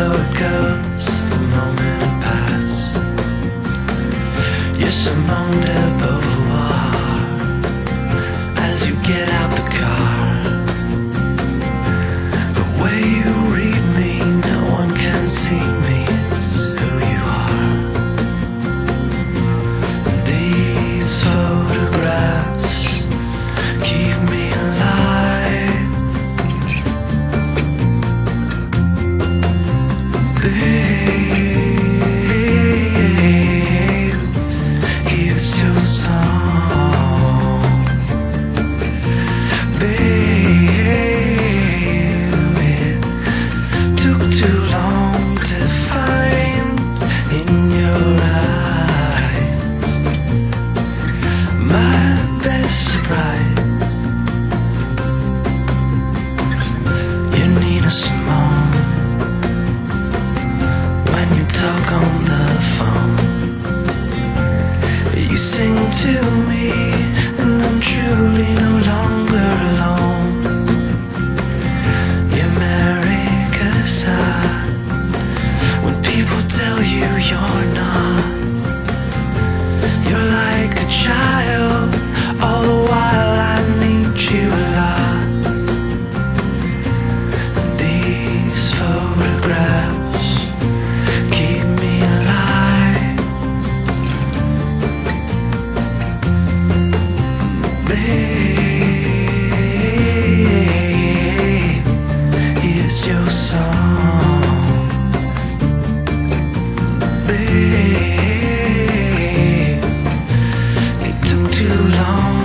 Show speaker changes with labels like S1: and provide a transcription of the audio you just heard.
S1: so it goes. You're like a child. come.